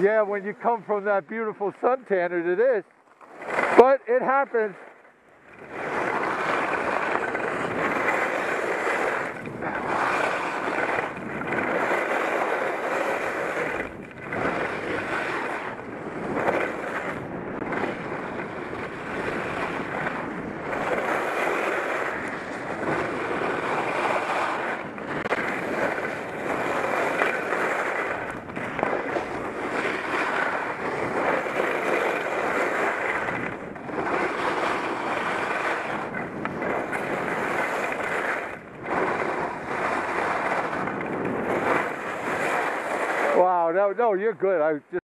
Yeah, when you come from that beautiful suntanner to this. But it happens. No, no, you're good. I just